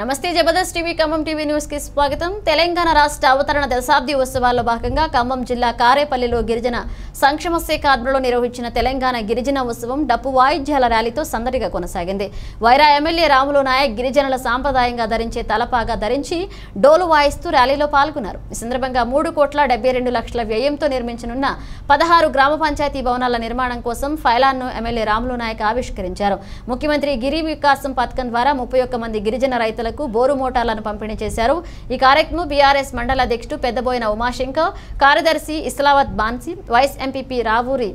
నమస్తే Jabardasth TV Khammam TV న్యూస్కి స్వాగతం. తెలంగాణ రాష్ట్ర అవతరణ దశాబ్ది ఉత్సవాల్లో భాగంగా ఖమ్మం జిల్లా కారేపల్లిలో గిరిజన సంక్షేమ శాఖ ఆధ్వర్యంలో నిర్వహించిన తెలంగాణ గిరిజన ఉత్సవం డప్పు వాయిద్యాల ర్యాలీతో సందడిగా కొనసాగింది. వైరా ఎమ్మెల్యే రాములు నాయక్ గిరిజనుల సాంప్రదాయంగా ధరించే తలపాగా ధరించి డోలు వాయిస్తూ ర్యాలీలో పాల్గొన్నారు. ఈ సందర్భంగా మూడు కోట్ల డెబ్బై రెండు లక్షల వ్యయంతో నిర్మించనున్న పదహారు గ్రామ పంచాయతీ భవనాల నిర్మాణం కోసం ఫైలాన్ను ఎమ్మెల్యే రాములు నాయక్ ఆవిష్కరించారు. ముఖ్యమంత్రి గిరి వికాసం పథకం ద్వారా ముప్పై ఒక్క మంది గిరిజన రైతులకు బోరు మోటార్లను పంపిణీ చేశారు. ఈ కార్యక్రమం బీఆర్ఎస్ మండల అధ్యక్షుడు పెద్దబోయిన ఉమాశంకర్ కార్యదర్శి ఇస్లావత్ బాన్సీ వైస్ ఎంపీపీ రావూరి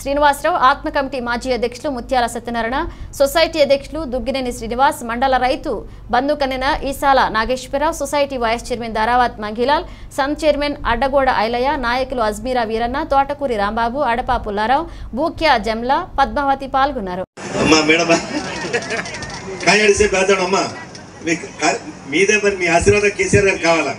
శ్రీనివాసరావు ఆత్మ కమిటీ మాజీ అధ్యక్షులు ముత్యాల సత్యనారాయణ సొసైటీ అధ్యక్షులు దుగ్గినేని శ్రీనివాస్ మండల రైతు బంధుకన్నెన Eesala Nageswararao society vice chairman Dharavath Mangilal sun chairman Addagoda Ailaiah నాయకులు అజ్మీరా వీరన్న తోటకూరి రాంబాబు అడపా పుల్లారావు బూక్యా జమ్లా పద్మావతి పాల్గొన్నారు. మీదే మరి మీ ఆశీర్వాదం కేసీఆర్ గారు కావాలా?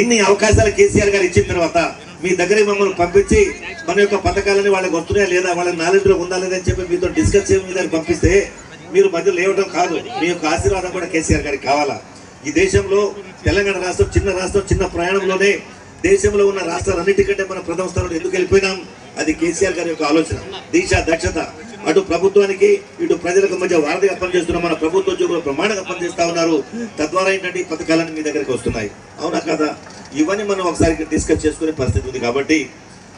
ఇన్ని అవకాశాలు కేసీఆర్ గారు ఇచ్చిన తర్వాత మీ దగ్గర మమ్మల్ని పంపించి మన యొక్క పథకాలని వాళ్ళకి వస్తున్నాయా లేదా వాళ్ళ నాలెడ్జ్లో ఉందా లేదని చెప్పి మీతో డిస్కస్ చేయడం మీద పంపిస్తే మీరు మధ్య లేవడం కాదు. మీ యొక్క ఆశీర్వాదం కూడా కేసీఆర్ గారికి కావాలా? ఈ దేశంలో తెలంగాణ రాష్ట్రం చిన్న రాష్ట్రం చిన్న ప్రయాణంలోనే దేశంలో ఉన్న రాష్ట్రాలన్నిటికంటే మన ప్రథమ స్థానంలో ఎందుకు వెళ్ళిపోయినాం? అది కేసీఆర్ గారి యొక్క ఆలోచన. దీక్ష దక్షత. అటు ప్రభుత్వానికి ఇటు ప్రజలకు మధ్య వారధిగా పనిచేస్తున్న మన ప్రభుత్వ ఉద్యోగులు ప్రమాణంగా పనిచేస్తూ ఉన్నారు. తద్వారా ఏంటంటే ఈ పథకాలన్నీ మీ దగ్గరికి వస్తున్నాయి. అవునా కదా? ఇవన్నీ మనం ఒకసారి డిస్కస్ చేసుకునే పరిస్థితి ఉంది కాబట్టి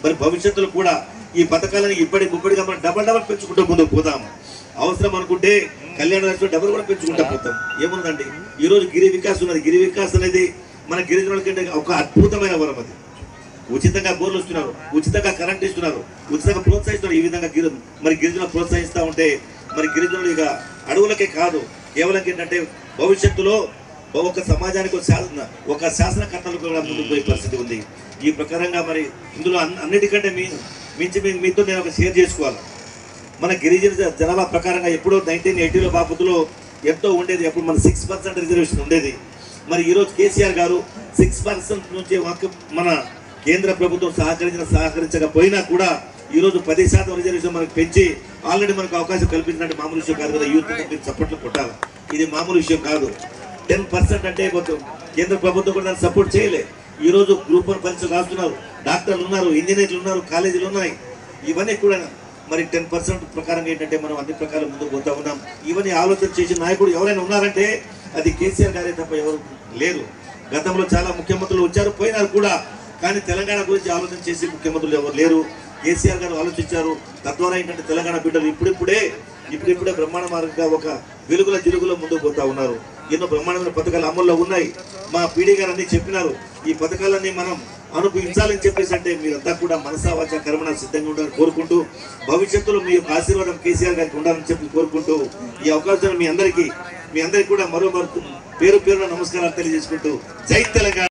మరి భవిష్యత్తులో కూడా ఈ పథకాలను ఇప్పటి ముప్పటిగా మనం డబల్ డబల్ పెంచుకుంటూ ముందుకు పోదాం. అవసరం అనుకుంటే కళ్యాణ లక్ష్మి డబల్ కూడా పెంచుకుంటా పోతాం. ఏముందండి? ఈ రోజు గిరి వికాస్ ఉన్నది. గిరి వికాస్ అనేది మన గిరిజనుల కంటే ఒక అద్భుతమైన వరం అది. ఉచితంగా బోర్లు ఇస్తున్నారు ఉచితంగా కరెంట్ ఇస్తున్నారు ఉచితంగా ప్రోత్సహిస్తున్నారు ఈ విధంగా గిరి మరి గిరిజనులు ప్రోత్సహిస్తూ ఉంటే మరి గిరిజనులు ఇక అడవులకే కాదు కేవలం ఏంటంటే భవిష్యత్తులో ఒక సమాజానికి ఒక శాసన ఒక శాసనకర్తలు కూడా ముందుకు పోయే పరిస్థితి ఉంది. ఈ ప్రకారంగా మరి ఇందులో అన్ని- అన్నిటికంటే మీ మించి మీ- మీతో నేను ఒక షేర్ చేసుకోవాలి. మన గిరిజన జనాభా ప్రకారంగా ఎప్పుడో నైన్టీన్ ఎయిటీలో బాపతులో ఎంతో ఉండేది అప్పుడు మన సిక్స్ పర్సెంట్ రిజర్వేషన్ ఉండేది. మరి ఈరోజు కేసీఆర్ గారు సిక్స్ పర్సెంట్ నుంచి మన కేంద్ర ప్రభుత్వం సహకరించిన సహకరించకపోయినా కూడా ఈరోజు పది శాతం రిజర్వేషన్ మనకు పెంచి ఆల్రెడీ మనకు అవకాశం కల్పించినట్టు మామూలు విషయం కాదు కదా. యూత్ మీరు చప్పట్లు కొట్టాలి. ఇది మామూలు విషయం కాదు. టెన్ పర్సెంట్ అంటే కొంచెం కేంద్ర ప్రభుత్వం కూడా దాన్ని సపోర్ట్ చేయలే. ఈ రోజు గ్రూప్ వన్ పరీక్షలు రాస్తున్నారు. డాక్టర్లు ఉన్నారు ఇంజనీర్లు ఉన్నారు కాలేజీలు ఉన్నాయి. ఇవన్నీ కూడా మరి టెన్ పర్సెంట్ ప్రకారం ఏంటంటే మనం అన్ని ప్రకారం ముందుకు పోతా ఉన్నాం. ఇవన్నీ ఆలోచన చేసిన నాయకుడు ఎవరైనా ఉన్నారంటే అది కేసీఆర్ గారే తప్ప ఎవరు లేరు. గతంలో చాలా ముఖ్యమంత్రులు వచ్చారు పోయినారు కూడా. కానీ తెలంగాణ గురించి ఆలోచన చేసి ముఖ్యమంత్రులు ఎవరు లేరు. కేసీఆర్ గారు ఆలోచించారు. తద్వారా ఏంటంటే తెలంగాణ బిడ్డలు ఇప్పుడిప్పుడే ఇప్పుడిప్పుడే బ్రహ్మాండ మార్గంగా ఒక వెలుగుల జిలుగులో ముందుకు పోతా ఉన్నారు. ఎన్నో బ్రహ్మాండమైన పథకాలు అమల్లో ఉన్నాయి. మా పీడీ గారు అన్ని చెప్పినారు. ఈ పథకాలన్నీ మనం అనుభవించాలని చెప్పేసి అంటే మీరంతా కూడా మనసావాచ కర్మణ సిద్ధంగా ఉండాలని కోరుకుంటూ భవిష్యత్తులో మీ యొక్క ఆశీర్వాదం కేసీఆర్ గారికి ఉండాలని చెప్పి కోరుకుంటూ ఈ అవకాశాన్ని మీ అందరికీ మీ అందరికీ కూడా మరో పేరు పేరున నమస్కారాలు తెలియజేసుకుంటూ జై తెలంగాణ.